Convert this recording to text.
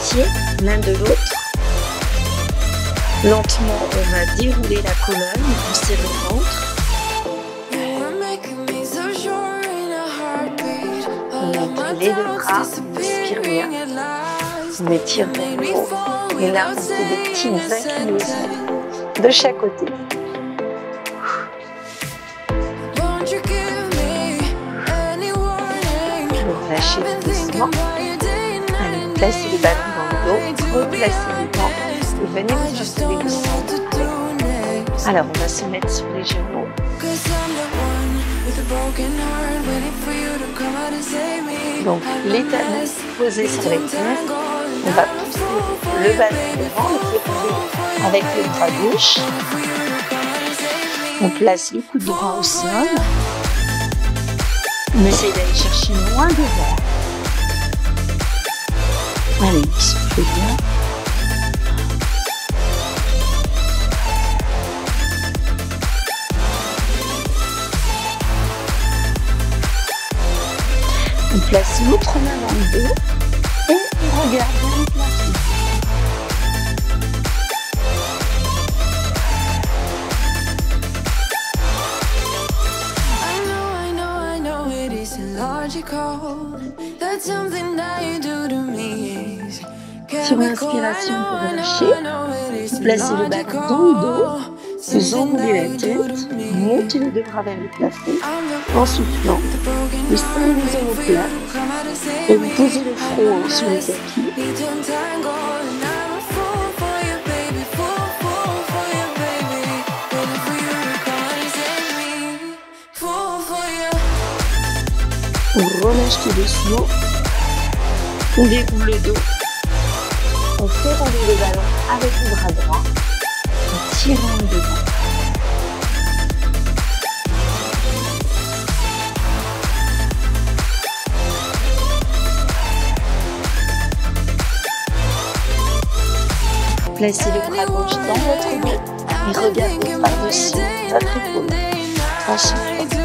pieds l'un de l'autre. Lentement, on va dérouler la colonne, on serre le ventre. On monte les deux bras, on inspire bien. On étire le haut. Et là, on fait des petites inclinaisons de chaque côté. Vous relâchez doucement. Placez le ballon dans le dos, replacez les vents et venez vous juste les Alors, on va se mettre sur les genoux. Donc, les talons posés sur les fesses. On va pousser le ballon devant, le avec le bras gauche. On place le coude droit au sol. On essaye d'aller chercher loin devant. On place l'autre main dans le dos et on regarde le plafond. Sur l'inspiration pour relâcher, placez le ballon dans le dos, vous enroulez la tête, montez les deux vers le plafond en soufflant, vous serrez les omoplates et vous posez le front sur le tapis. On relâche tout doucement. On déroule le dos. Avec le bras droit. En tirant le devant. Placez le bras gauche dans votre dos et regardez par-dessus votre épaule en.